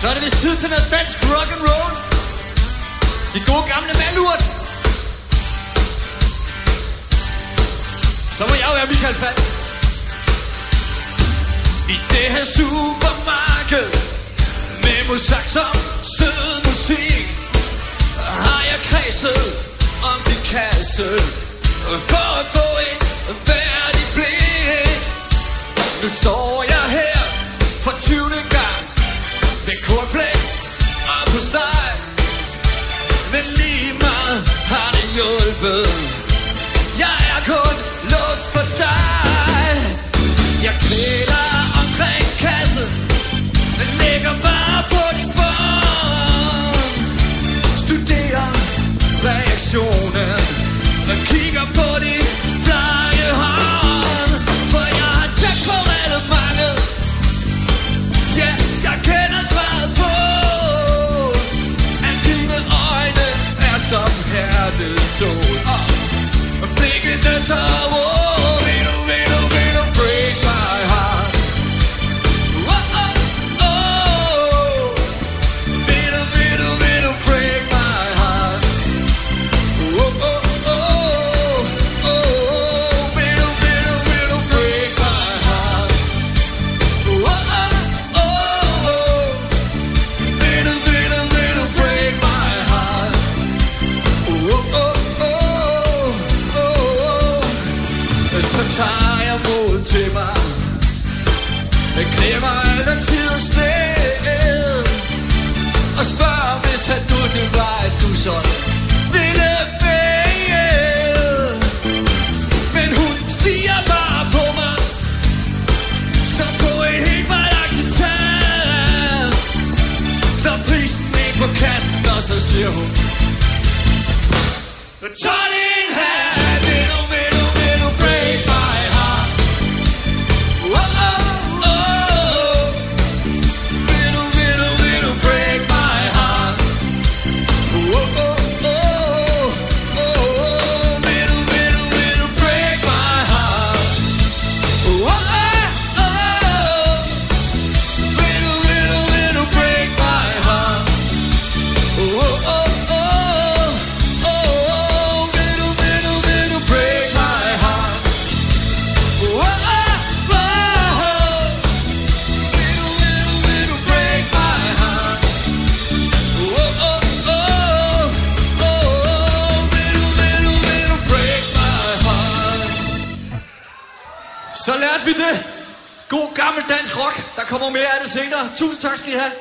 Så er det vist tid til noget dansk rock and roll. De gode gamle malurt. Så må jeg jo være Michael Falk. I det her supermarked Med musak som sød musik Har jeg kredset om din kasse For at få et værdigt blik Nu står hos dig Men lige meget har det hjulpet. Jeg er kun luft for dig. Jeg kvæler omkring kassen Men lægger bare på din bånd. Studerer reaktionen Og kigger på din Så tager jeg mod til mig. Jeg glemmer alt om tid og sted. Og spørger, hvis han nu det var, at du sådan ville vælge Men hun stiger bare på mig. Som på en helt fejlagtig tag Så prisen ned på kassen, og så siger hun Tony! Så lærte vi det. God gammel dansk rock. Der kommer mere af det senere. Tusind tak skal I have.